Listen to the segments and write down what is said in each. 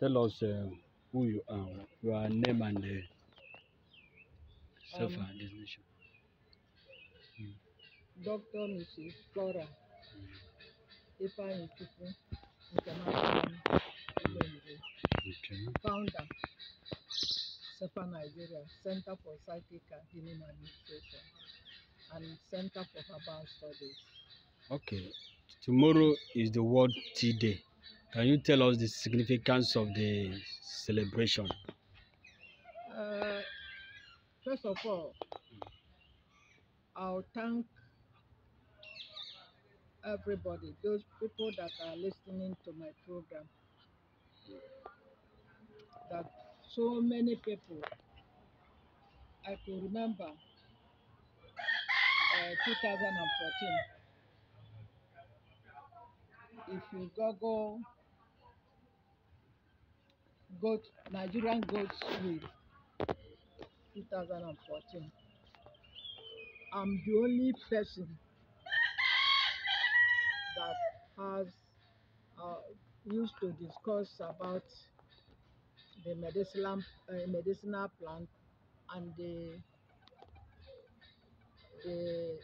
Tell us uh, who you are, your name and uh, self Um, designation. Dr. Mrs. Flora Ifeanyi Chukwu International Okay. founder SEPA Nigeria Center for Psychic and Healing Administration and Center for Herbal Studies. Okay. Tomorrow is the World Tea Day. Can you tell us the significance of the celebration? Uh, first of all, I'll thank everybody, those people that are listening to my program. That so many people, I can remember uh, 2014. If you Google goat, Nigerian goat weed 2014, I'm the only person that has uh, used to discuss about the medicinal uh, medicinal plant and the the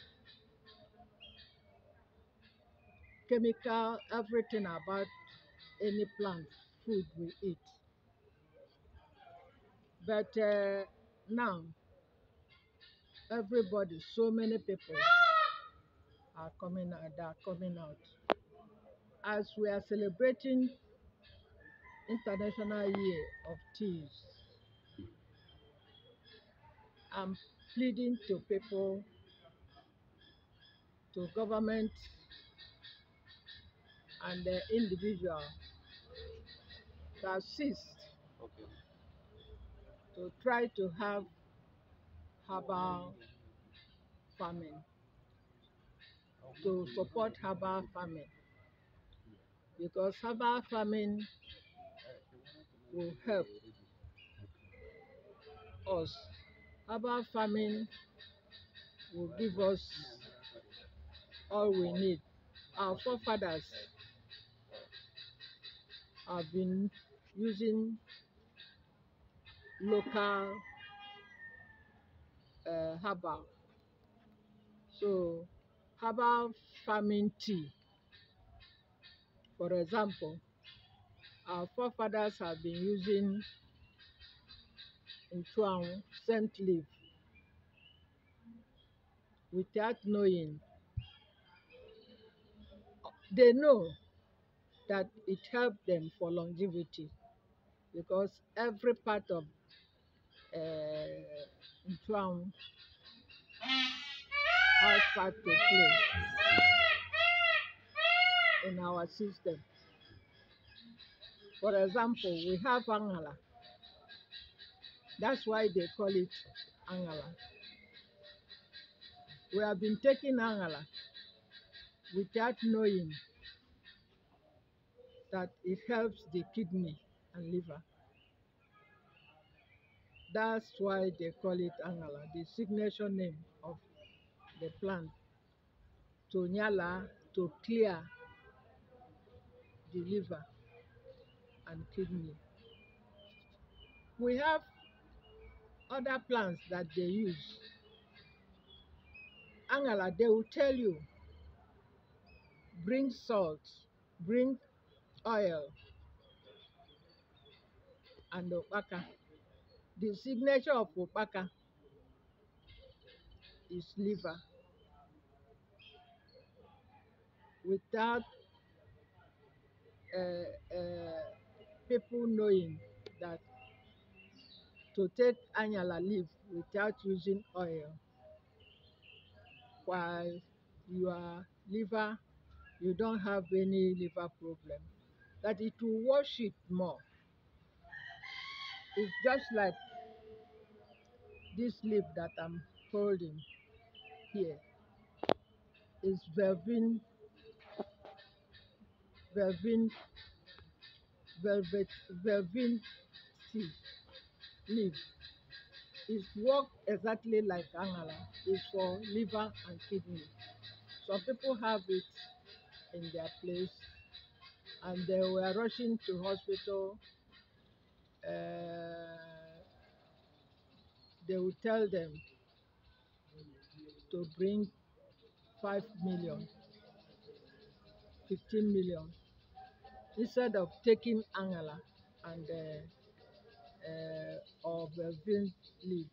chemical everything about any plant food we eat. But uh, now everybody, so many people are coming out, are coming out. As we are celebrating International Year of Teas, I'm pleading to people, to government and the individual to assist Okay. To try to have herbal farming, to support herbal farming, because herbal farming will help us. Herbal farming will give us all we need. Our forefathers have been using local uh, herbal. So, herbal farming tea, for example, our forefathers have been using nchuang scent leaf without knowing. They know that it helped them for longevity because every part of uh, nchuang has part to play in our system. For example, we have angala. That's why they call it angala. We have been taking angala without knowing that it helps the kidney and liver. That's why they call it angala, the signature name of the plant. To nyala, to clear the liver and kidney. We have other plants that they use. Angala, they will tell you, bring salt, bring oil, and opaka. The signature of opaka is liver. Without uh, uh, people knowing that to take anyala leaf without using oil, while your liver, you don't have any liver problem, that it will wash it more. It's just like this leaf that I'm holding here is vervin, vervin, velvet, vervin seed leaf. It works exactly like angala. It's for liver and kidney. Some people have it in their place and they were rushing to hospital uh, they will tell them to bring 5 million, 15 million, instead of taking angala and uh, uh, or Belvin leaf.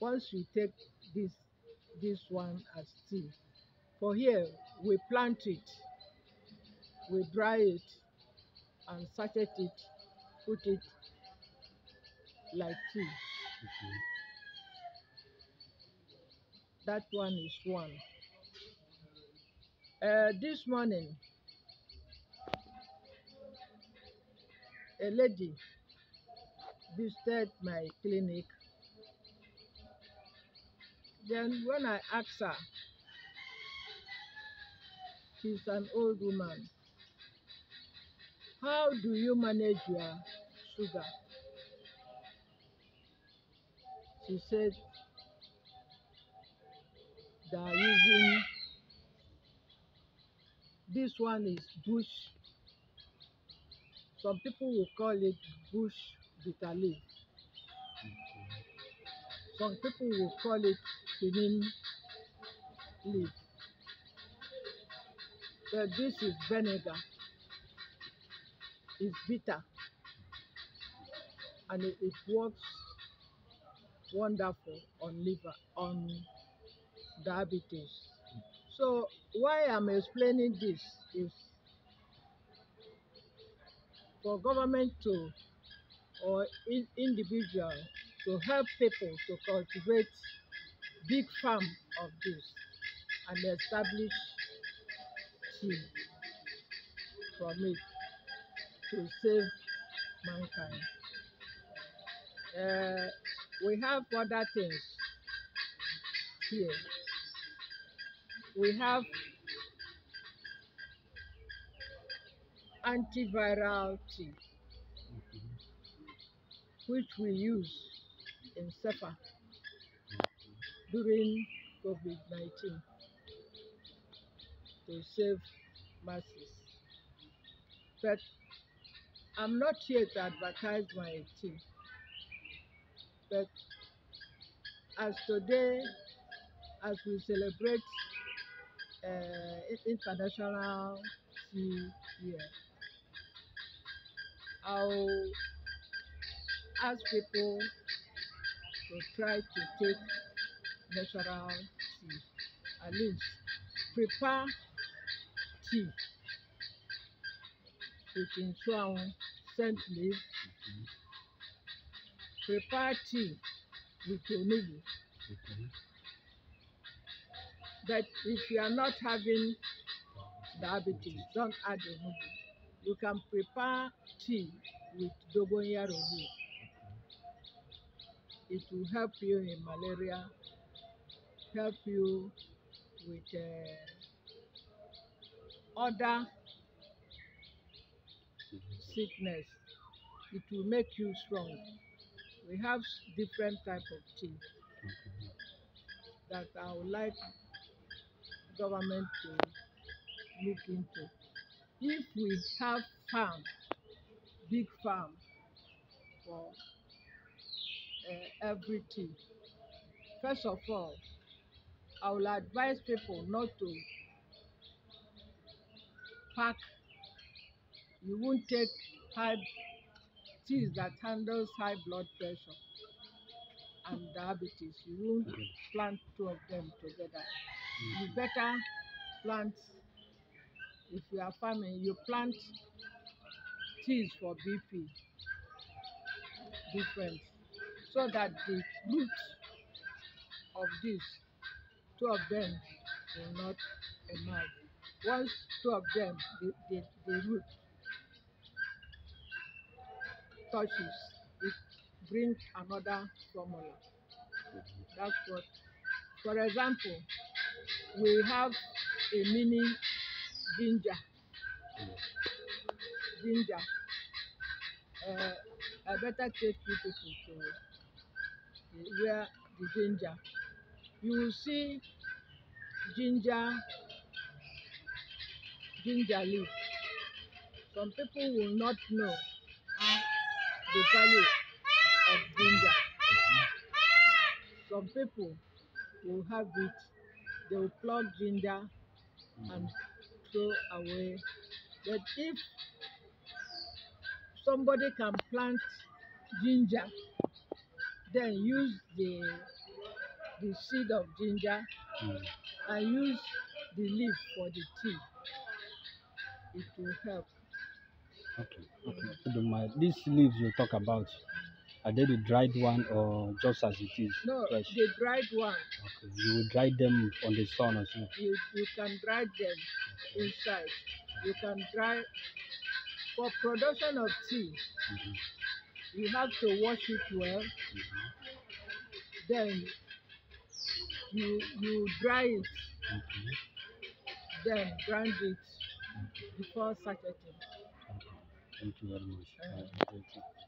Once you take this this one as tea, for here we plant it, we dry it, and sachet it, put it like tea. That one is one. Uh, this morning, a lady visited my clinic. Then when I asked her, she's an old woman, how do you manage your sugar? She said they are using this one is bush. Some people will call it bush bitter. Some people will call it quinine leaf. But this is vinegar. It's bitter and it, it works wonderful on liver on diabetes. So why I'm explaining this is for government to or in, individual to help people to cultivate big farm of this and establish tea from it to save mankind. Uh, we have other things here. We have antiviral tea, which we use in SEPA during COVID-19 to save masses. But I'm not here to advertise my tea. But as today, as we celebrate uh, International Tea Year, I'll ask people to try to take natural tea. At least prepare tea with insuan scent leaf. Prepare tea with onugbu. But if you are not having diabetes, don't add onugbu. You can prepare tea with dogoyaro leaf. It will help you in malaria, help you with uh, other sickness. It will make you strong. We have different type of tea that I would like government to look into. If we have farm, big farm for uh, every tea, first of all, I will advise people not to pack. You won't take high teas that handles high blood pressure and diabetes. You won't plant two of them together. You better plant, if you are farming, you plant teas for BP different so that the root of this, two of them will not emerge. Once two of them, the, the, the root touches, it brings another formula. That's what, for example, we have a mini ginger. Ginger. Uh, I better take you people to where the ginger. You will see ginger, ginger leaf. Some people will not know the value of ginger. Some people will have it, they will pluck ginger and throw away. But if somebody can plant ginger, then use the the seed of ginger Mm. and use the leaf for the tea. It will help. Okay, okay. My, these leaves you talk about, are they the dried one or just as it is? No, fresh? the dried one, Okay. You will dry them on the sun or so. you, you can dry them inside. You can dry for production of tea. Mhm, You have to wash it well. mhm, Then you you dry it. mhm. Then grind it before sacheting. 嗯，对。